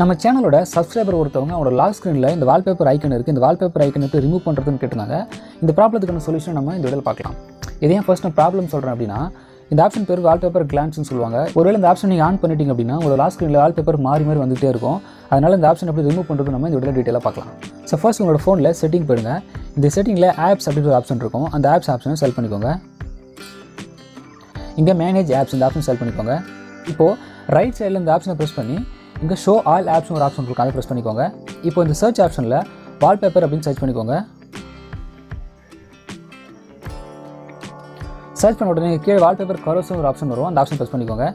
நம்ம சேனலோட சப்ஸ்கிரைபர் ஒருத்தவங்க அவங்களோட லாக் ஸ்க்ரீனில் இந்த வால்பேப்பர் ஐக்கன் இருக்குது இந்த வால்பேப்பர் ஐக்கன் எப்படி ரிமூவ் பண்ணுறதுன்னு கேட்டிருந்தாங்க. இந்த ப்ராப்ளத்துக்கான சொல்யூஷன் நம்ம இந்த வீடியோவில் பார்க்கலாம். இதே ஏன் ஃபர்ஸ்ட் நான் ப்ராப்ளம் சொல்கிறேன் அப்படின்னா இந்த ஆப்ஷன் பேர் வால்பேப்பர் கிளான்ஸ்னு சொல்லுவாங்க. ஒருவேளை இந்த ஆப்ஷன் நீங்கள் ஆன் பண்ணிட்டீங்க அப்படின்னா உங்களோட லாக் ஸ்க்ரீனில் வால்பேப்பர் மாறி மாறி வந்துகிட்டே இருக்கும். அதனால் இந்த ஆப்ஷன் எப்படி ரிமூவ் பண்ணுறது நம்ம இந்த வீடியோவில் டீட்டெயிலாக பார்க்கலாம். ஸோ ஃபர்ஸ்ட் உங்களோட ஃபோனில் செட்டிங் போயிடுங்க இந்த செட்டிங்கில் ஆப்ஸ் அப்படின்ற ஒரு ஆப்ஷன் இருக்கும். அந்த ஆப்ஸ் ஆப்ஷனை செல் பண்ணிக்கோங்க. இங்கே மேனேஜ் ஆப்ஸ் இந்த ஆப்ஷன் செல் பண்ணிக்கோங்க. இப்போது ரைட் சைடில் இந்த ஆப்ஷனை ப்ரெஸ் பண்ணி இங்கே ஷோ ஆல் ஆப்ஷன் ஒரு ஆப்ஷன் இருக்கும் அதை ப்ரெஸ் பண்ணிக்கோங்க. இப்போ இந்த சர்ச் ஆப்ஷனில் வால்பேப்பர் அப்படின்னு சர்ச் பண்ணிக்கோங்க. சர்ச் பண்ண உடனே கீழே வால்பேப்பர் கரோஸ்னு ஒரு ஆப்ஷன் வரும். அந்த ஆப்ஷன் ப்ரெஸ் பண்ணிக்கோங்க.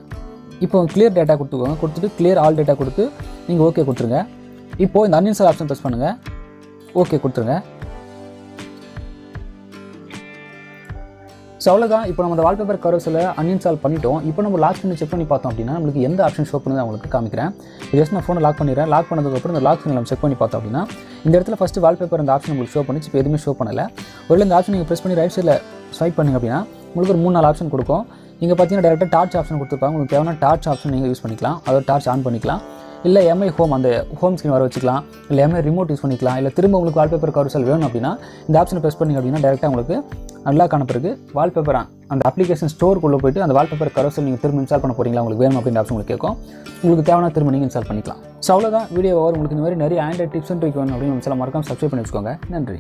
இப்போ கிளியர் டேட்டா கொடுத்துக்கோங்க. கொடுத்துட்டு கிளியர் ஆல் டேட்டா கொடுத்து நீங்கள் ஓகே கொடுத்துருங்க. இப்போது இந்த அன்இன்ஸ்டால் ஆப்ஷன் ப்ரெஸ் பண்ணுங்கள் ஓகே கொடுத்துருங்க. ஸோ அவ்வளோதான் இப்போ நம்ம அந்த வால்பேப்பர் கரோஸில் அன்இன்ஸ்டால் பண்ணிட்டோம். இப்போ நம்ம லாக் பண்ணி செக் பண்ணி பார்த்தோம் அப்படின்னா நம்மளுக்கு எந்த ஆப்ஷன் ஷோ பண்ணுது உங்களுக்கு காமிக்கிறேன். ஜஸ்ட் நான் ஃபோனை லாக் பண்ணிடுறேன். லாக் பண்ணதுக்கப்புறம் இந்த லாக் நம்ம செக் பண்ணி பார்த்தோம் அப்படின்னா இந்த இடத்துல ஃபஸ்ட்டு வால்பேப்பர் அந்த ஆப்ஷன் உங்களுக்கு ஷோ பண்ணிச்சு. இப்போ எதுவுமே ஷோ பண்ணலை. ஒரு இந்த ஆப்ஷன் நீங்கள் ப்ரெஸ் பண்ணி ரைட் சைடில் ஸ்வைப் பண்ணுங்க அப்படின்னா உங்களுக்கு ஒரு மூணு நாலு ஆப்ஷன் கொடுக்கும். நீங்கள் பார்த்தீங்கன்னா டேரெக்டாக டார்ச் ஆப்ஷன் கொடுத்துருப்பாங்க. உங்களுக்கு தேவையான டார்ச் ஆப்ஷன் நீங்கள் யூஸ் பண்ணிக்கலாம். அதோட டார்ச் ஆன் பண்ணிக்கலாம். இல்லை எம்ஐ ஹோம் அந்த ஹோம் ஸ்க்ரீன் வர வச்சுக்கலாம். இல்லை எம்ஐ ரிமோட் யூஸ் பண்ணிக்கலாம். இல்லை திரும்ப உங்களுக்கு வால்பேப்பர் கவர்சல் வேணும் அப்படின்னா இந்த ஆப்ஷனை ப்ரெஸ் பண்ணிங்க அப்படின்னா டேரெக்டாக உங்களுக்கு நல்லா காண பிறகு வால்பேப்பர் அந்த அப்ளிகேஷன் ஸ்டோருக்குள்ளே போயிட்டு அந்த வால்பேப்பர் கரோசல் நீங்கள் திரும்ப இன்ஸ்டால் பண்ண போகிறீங்களா உங்களுக்கு வேணும் அப்படின்ற ஆப்ஷன் உங்களுக்கு கேட்கும். உங்களுக்கு தேவையான திரும்ப நீங்கள் இன்ஸ்டால் பண்ணிக்கலாம். ஸோ அவ்வளோதான் வீடியோ ஓவர் உங்களுக்கு இந்த மாதிரி நிறைய ஆண்ட்ராய்ட் டிப்ஸ் அண்ட் ட்ரிக் வேணும் அப்படின்னு சில மறக்காம சப்ஸ்கிரைப் பண்ணி வச்சுக்கோங்க. நன்றி.